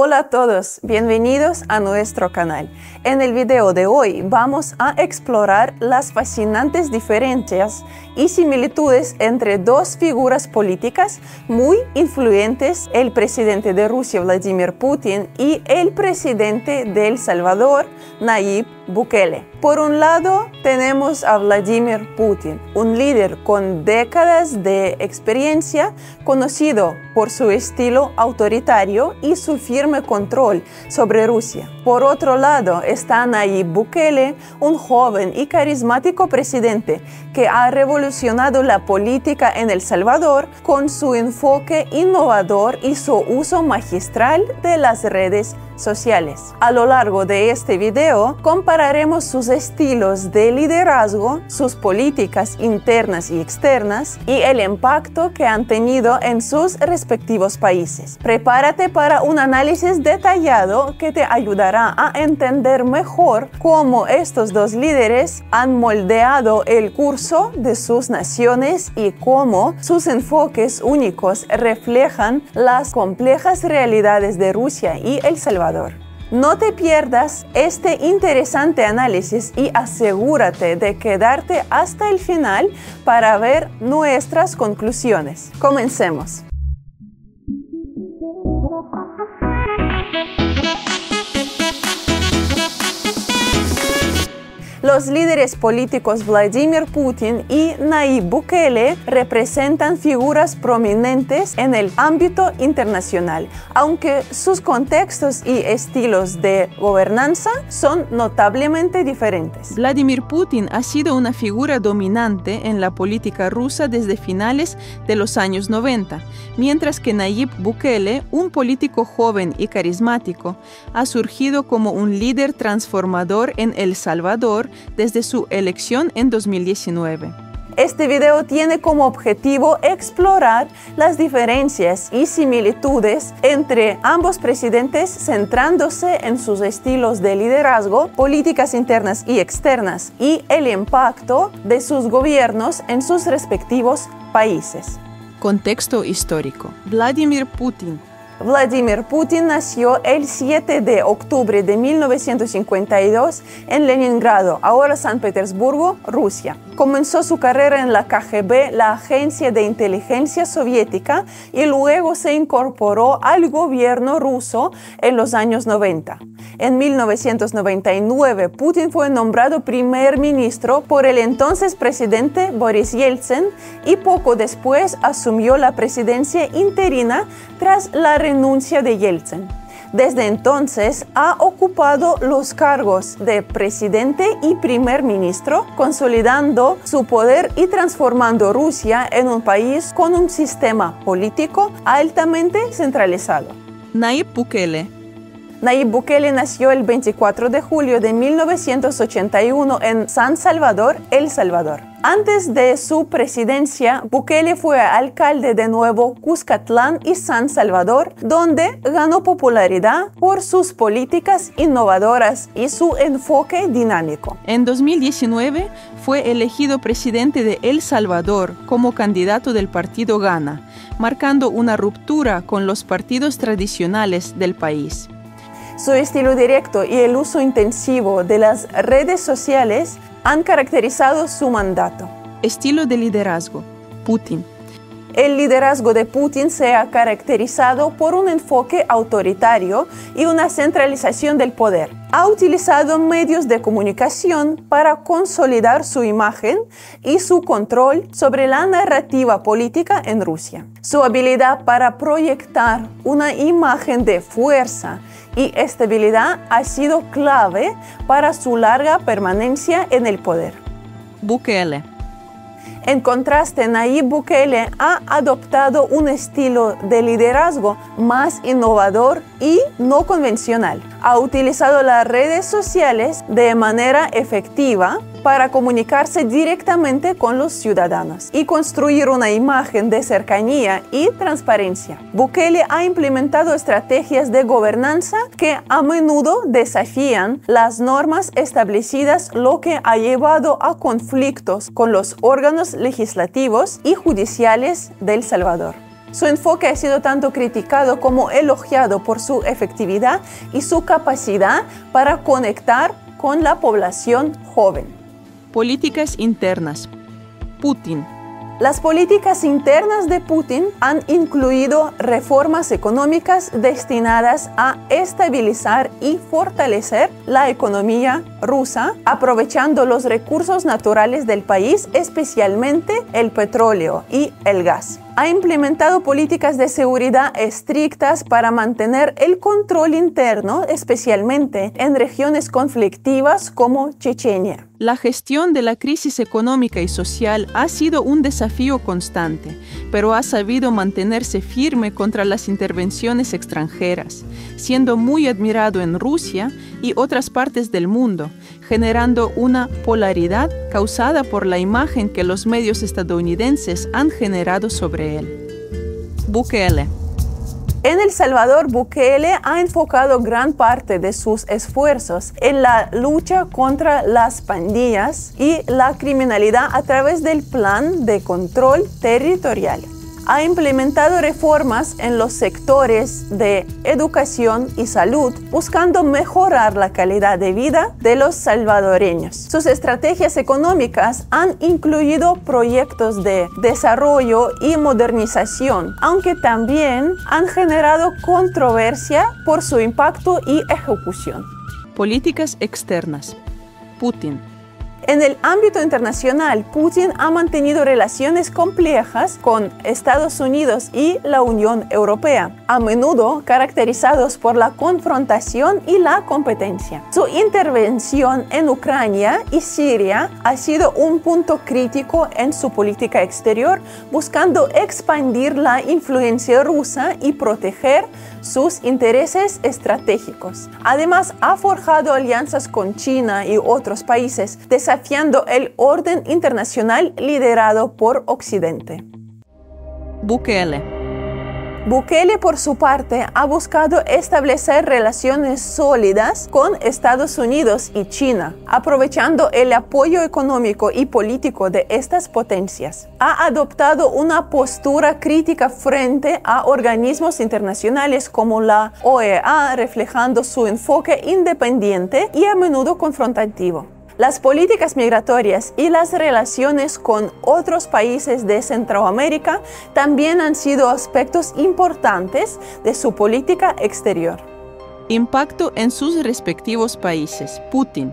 Hola a todos, bienvenidos a nuestro canal. En el video de hoy vamos a explorar las fascinantes diferencias y similitudes entre dos figuras políticas muy influyentes, el presidente de Rusia Vladimir Putin y el presidente de El Salvador Nayib Bukele. Por un lado, tenemos a Vladimir Putin, un líder con décadas de experiencia, conocido por su estilo autoritario y su firme control sobre Rusia. Por otro lado, está Nayib Bukele, un joven y carismático presidente que ha revolucionado la política en El Salvador con su enfoque innovador y su uso magistral de las redes sociales. A lo largo de este video compararemos sus estilos de liderazgo, sus políticas internas y externas y el impacto que han tenido en sus respectivos países. Prepárate para un análisis detallado que te ayudará a entender mejor cómo estos dos líderes han moldeado el curso de sus naciones y cómo sus enfoques únicos reflejan las complejas realidades de Rusia y El Salvador. No te pierdas este interesante análisis y asegúrate de quedarte hasta el final para ver nuestras conclusiones. Comencemos. Los líderes políticos Vladimir Putin y Nayib Bukele representan figuras prominentes en el ámbito internacional, aunque sus contextos y estilos de gobernanza son notablemente diferentes. Vladimir Putin ha sido una figura dominante en la política rusa desde finales de los años 90, mientras que Nayib Bukele, un político joven y carismático, ha surgido como un líder transformador en El Salvador desde su elección en 2019. Este video tiene como objetivo explorar las diferencias y similitudes entre ambos presidentes centrándose en sus estilos de liderazgo, políticas internas y externas y el impacto de sus gobiernos en sus respectivos países. Contexto histórico. Vladimir Putin Vladimir Putin nació el 7 de octubre de 1952 en Leningrado, ahora San Petersburgo, Rusia. Comenzó su carrera en la KGB, la agencia de inteligencia soviética, y luego se incorporó al gobierno ruso en los años 90. En 1999, Putin fue nombrado primer ministro por el entonces presidente Boris Yeltsin y poco después asumió la presidencia interina tras la renuncia de Yeltsin. Desde entonces ha ocupado los cargos de presidente y primer ministro, consolidando su poder y transformando Rusia en un país con un sistema político altamente centralizado. Nayib Bukele Nayib Bukele nació el 24 de julio de 1981 en San Salvador, El Salvador. Antes de su presidencia, Bukele fue alcalde de Nuevo Cuscatlán y San Salvador, donde ganó popularidad por sus políticas innovadoras y su enfoque dinámico. En 2019 fue elegido presidente de El Salvador como candidato del partido Gana, marcando una ruptura con los partidos tradicionales del país. Su estilo directo y el uso intensivo de las redes sociales han caracterizado su mandato. Estilo de liderazgo. Putin. El liderazgo de Putin se ha caracterizado por un enfoque autoritario y una centralización del poder. Ha utilizado medios de comunicación para consolidar su imagen y su control sobre la narrativa política en Rusia. Su habilidad para proyectar una imagen de fuerza y estabilidad ha sido clave para su larga permanencia en el poder. Bukele. En contraste, Nayib Bukele ha adoptado un estilo de liderazgo más innovador y no convencional. Ha utilizado las redes sociales de manera efectiva para comunicarse directamente con los ciudadanos y construir una imagen de cercanía y transparencia. Bukele ha implementado estrategias de gobernanza que a menudo desafían las normas establecidas, lo que ha llevado a conflictos con los órganos legislativos y judiciales de El Salvador. Su enfoque ha sido tanto criticado como elogiado por su efectividad y su capacidad para conectar con la población joven. Políticas internas. Putin las políticas internas de Putin han incluido reformas económicas destinadas a estabilizar y fortalecer la economía rusa, aprovechando los recursos naturales del país, especialmente el petróleo y el gas ha implementado políticas de seguridad estrictas para mantener el control interno, especialmente en regiones conflictivas como Chechenia. La gestión de la crisis económica y social ha sido un desafío constante, pero ha sabido mantenerse firme contra las intervenciones extranjeras, siendo muy admirado en Rusia y otras partes del mundo, generando una polaridad causada por la imagen que los medios estadounidenses han generado sobre él. Bukele. En El Salvador, Bukele ha enfocado gran parte de sus esfuerzos en la lucha contra las pandillas y la criminalidad a través del plan de control territorial ha implementado reformas en los sectores de educación y salud, buscando mejorar la calidad de vida de los salvadoreños. Sus estrategias económicas han incluido proyectos de desarrollo y modernización, aunque también han generado controversia por su impacto y ejecución. Políticas externas. Putin en el ámbito internacional, Putin ha mantenido relaciones complejas con Estados Unidos y la Unión Europea, a menudo caracterizados por la confrontación y la competencia. Su intervención en Ucrania y Siria ha sido un punto crítico en su política exterior, buscando expandir la influencia rusa y proteger sus intereses estratégicos. Además, ha forjado alianzas con China y otros países, desafiando el orden internacional liderado por Occidente. Bukele Bukele, por su parte, ha buscado establecer relaciones sólidas con Estados Unidos y China, aprovechando el apoyo económico y político de estas potencias. Ha adoptado una postura crítica frente a organismos internacionales como la OEA, reflejando su enfoque independiente y a menudo confrontativo. Las políticas migratorias y las relaciones con otros países de Centroamérica también han sido aspectos importantes de su política exterior. Impacto en sus respectivos países. Putin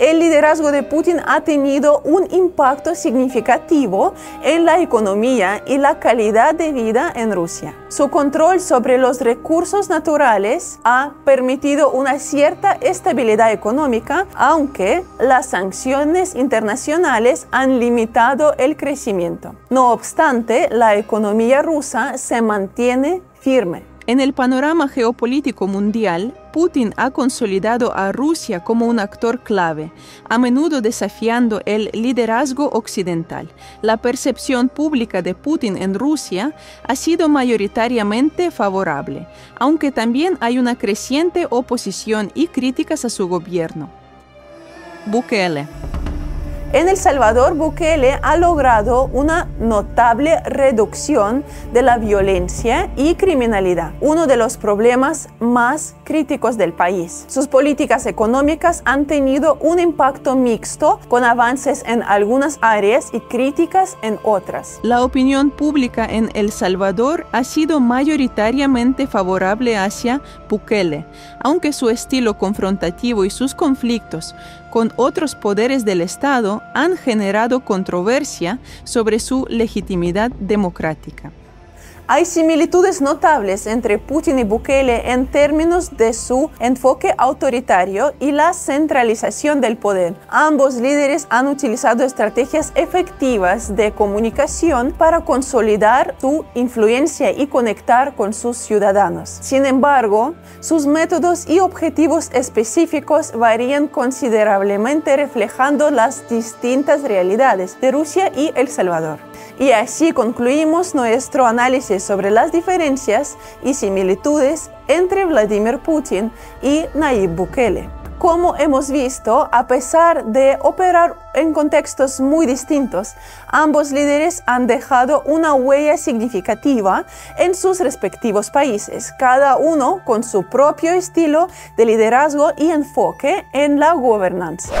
el liderazgo de Putin ha tenido un impacto significativo en la economía y la calidad de vida en Rusia. Su control sobre los recursos naturales ha permitido una cierta estabilidad económica, aunque las sanciones internacionales han limitado el crecimiento. No obstante, la economía rusa se mantiene firme. En el panorama geopolítico mundial, Putin ha consolidado a Rusia como un actor clave, a menudo desafiando el liderazgo occidental. La percepción pública de Putin en Rusia ha sido mayoritariamente favorable, aunque también hay una creciente oposición y críticas a su gobierno. Bukele en El Salvador, Bukele ha logrado una notable reducción de la violencia y criminalidad, uno de los problemas más críticos del país. Sus políticas económicas han tenido un impacto mixto, con avances en algunas áreas y críticas en otras. La opinión pública en El Salvador ha sido mayoritariamente favorable hacia Bukele, aunque su estilo confrontativo y sus conflictos con otros poderes del Estado han generado controversia sobre su legitimidad democrática. Hay similitudes notables entre Putin y Bukele en términos de su enfoque autoritario y la centralización del poder. Ambos líderes han utilizado estrategias efectivas de comunicación para consolidar su influencia y conectar con sus ciudadanos. Sin embargo, sus métodos y objetivos específicos varían considerablemente reflejando las distintas realidades de Rusia y El Salvador. Y así concluimos nuestro análisis sobre las diferencias y similitudes entre Vladimir Putin y Nayib Bukele. como hemos visto, a pesar de operar en contextos muy distintos, ambos líderes han dejado una huella significativa en sus respectivos países, cada uno con su propio estilo de liderazgo y enfoque en la gobernanza.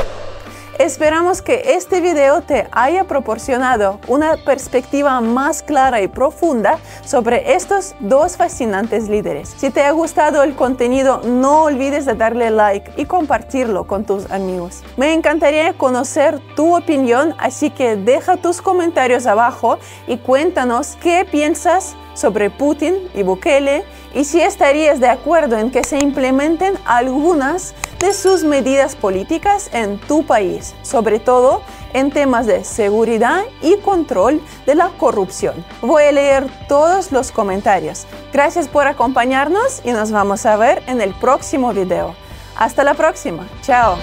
Esperamos que este video te haya proporcionado una perspectiva más clara y profunda sobre estos dos fascinantes líderes. Si te ha gustado el contenido, no olvides de darle like y compartirlo con tus amigos. Me encantaría conocer tu opinión, así que deja tus comentarios abajo y cuéntanos qué piensas sobre Putin y Bukele y si estarías de acuerdo en que se implementen algunas de sus medidas políticas en tu país, sobre todo en temas de seguridad y control de la corrupción. Voy a leer todos los comentarios. Gracias por acompañarnos y nos vamos a ver en el próximo video. Hasta la próxima. Chao.